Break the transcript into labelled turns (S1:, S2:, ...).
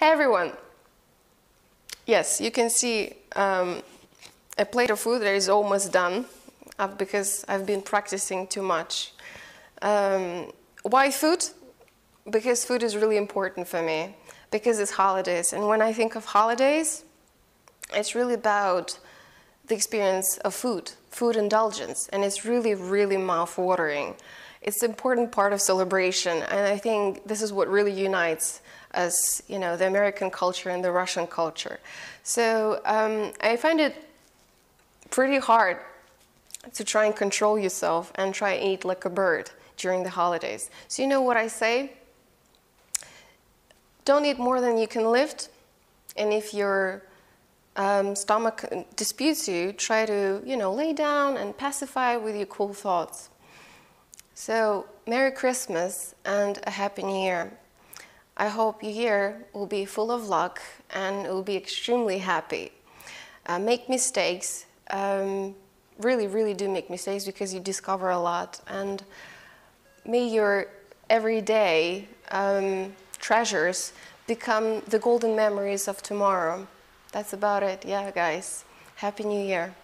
S1: Hey everyone! Yes, you can see um, a plate of food that is almost done uh, because I've been practicing too much. Um, why food? Because food is really important for me, because it's holidays. And when I think of holidays, it's really about the experience of food, food indulgence, and it's really, really mouth-watering. It's an important part of celebration, and I think this is what really unites us, you know, the American culture and the Russian culture. So um, I find it pretty hard to try and control yourself and try and eat like a bird during the holidays. So you know what I say? Don't eat more than you can lift, and if your um, stomach disputes you, try to, you know, lay down and pacify with your cool thoughts. So, Merry Christmas and a Happy New Year. I hope your year will be full of luck and will be extremely happy. Uh, make mistakes. Um, really, really do make mistakes because you discover a lot. And may your everyday um, treasures become the golden memories of tomorrow. That's about it. Yeah, guys. Happy New Year.